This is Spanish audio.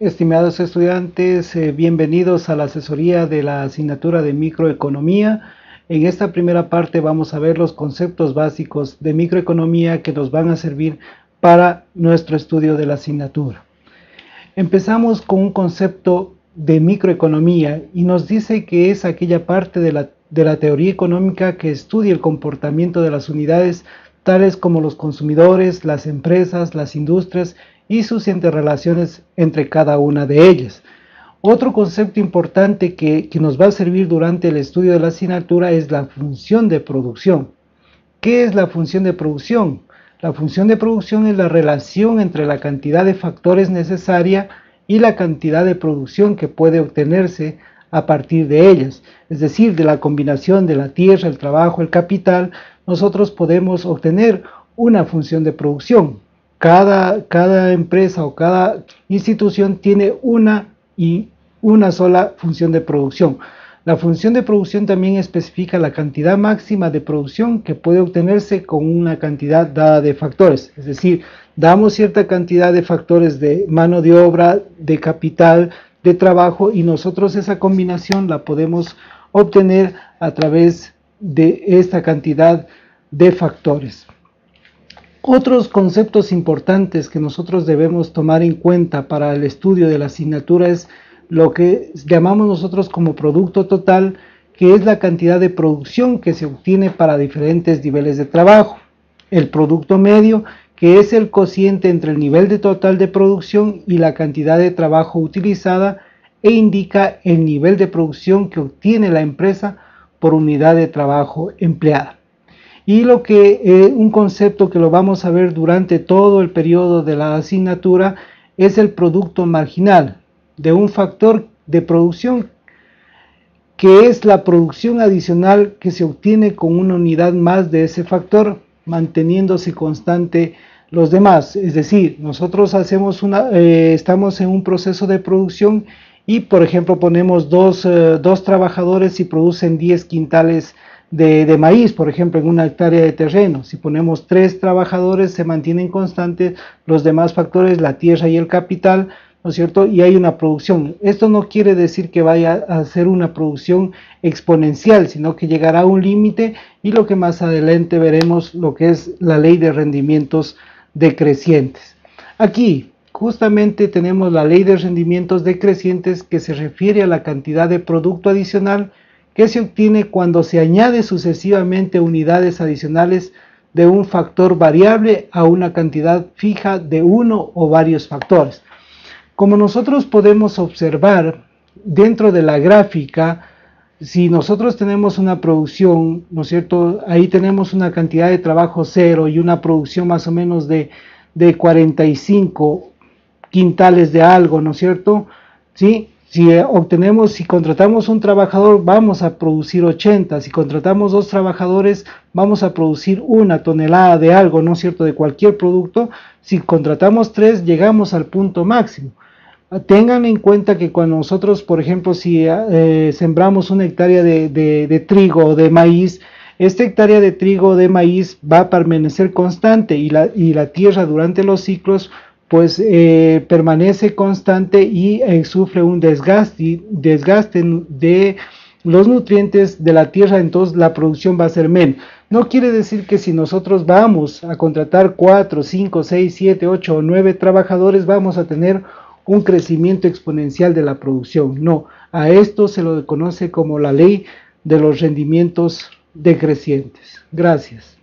Estimados estudiantes, eh, bienvenidos a la asesoría de la asignatura de microeconomía. En esta primera parte vamos a ver los conceptos básicos de microeconomía que nos van a servir para nuestro estudio de la asignatura. Empezamos con un concepto de microeconomía y nos dice que es aquella parte de la, de la teoría económica que estudia el comportamiento de las unidades tales como los consumidores, las empresas, las industrias y sus interrelaciones entre cada una de ellas. Otro concepto importante que, nos va a servir durante el estudio de la asignatura es la función de producción. ¿Qué es la función de producción? La función de producción es la relación entre la cantidad de factores necesaria y la cantidad de producción que puede obtenerse a partir de ellas. Es decir, de la combinación de la tierra, el trabajo, el capital, nosotros podemos obtener una función de producción cada, empresa o cada institución tiene una y una sola función de producción. La función de producción también especifica la cantidad máxima de producción que puede obtenerse con una cantidad dada de factores. Es decir, damos cierta cantidad de factores de mano de obra, de capital, de trabajo y nosotros esa combinación la podemos obtener a través de esta cantidad de factores. Otros conceptos importantes que nosotros debemos tomar en cuenta para el estudio de la asignatura es lo que llamamos nosotros como producto total, que es la cantidad de producción que se obtiene para diferentes niveles de trabajo. El producto medio, que es el cociente entre el nivel de total de producción y la cantidad de trabajo utilizada e indica el nivel de producción que obtiene la empresa por unidad de trabajo empleada. Y lo que eh, un concepto que lo vamos a ver durante todo el periodo de la asignatura es el producto marginal de un factor de producción que es la producción adicional que se obtiene con una unidad más de ese factor manteniéndose constante los demás. Es decir, nosotros hacemos una, eh, estamos en un proceso de producción y por ejemplo ponemos dos, eh, dos trabajadores y producen 10 quintales de, maíz, por ejemplo, en una hectárea de terreno. Si ponemos tres trabajadores, se mantienen constantes los demás factores, la tierra y el capital, ¿no es cierto? Y hay una producción. Esto no quiere decir que vaya a ser una producción exponencial, sino que llegará a un límite y lo que más adelante veremos lo que es la ley de rendimientos decrecientes. Aquí justamente tenemos la ley de rendimientos decrecientes que se refiere a la cantidad de producto adicional que se obtiene cuando se añade sucesivamente unidades adicionales de un factor variable a una cantidad fija de uno o varios factores. Como nosotros podemos observar dentro de la gráfica, si nosotros tenemos una producción, ¿no es cierto? Ahí tenemos una cantidad de trabajo cero y una producción más o menos de, de 45 quintales de algo, ¿no es cierto? ¿Sí? Si eh, obtenemos, si contratamos un trabajador, vamos a producir 80. Si contratamos dos trabajadores, vamos a producir una tonelada de algo, ¿no es cierto?, de cualquier producto. Si contratamos tres, llegamos al punto máximo. Ah, tengan en cuenta que cuando nosotros, por ejemplo, si eh, sembramos una hectárea de, trigo o de maíz, esta hectárea de trigo o de maíz va a permanecer constante y la, y la tierra durante los ciclos pues eh, permanece constante y eh, sufre un desgaste, desgaste de los nutrientes de la tierra, entonces la producción va a ser menos. No quiere decir que si nosotros vamos a contratar 4, 5, 6, 7, 8 o 9 trabajadores, vamos a tener un crecimiento exponencial de la producción. No, a esto se lo conoce como la ley de los rendimientos decrecientes. Gracias.